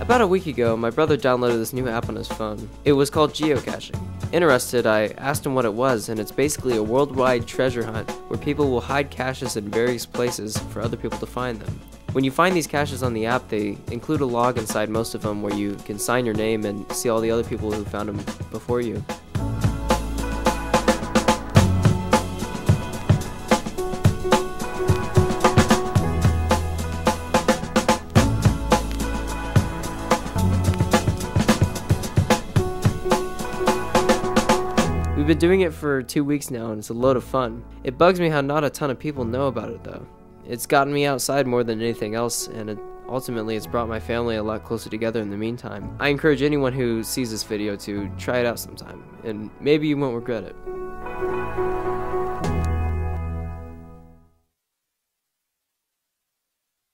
About a week ago, my brother downloaded this new app on his phone. It was called geocaching. Interested, I asked him what it was, and it's basically a worldwide treasure hunt where people will hide caches in various places for other people to find them. When you find these caches on the app, they include a log inside most of them where you can sign your name and see all the other people who found them before you. We've been doing it for two weeks now and it's a load of fun. It bugs me how not a ton of people know about it though. It's gotten me outside more than anything else and it, ultimately it's brought my family a lot closer together in the meantime. I encourage anyone who sees this video to try it out sometime and maybe you won't regret it.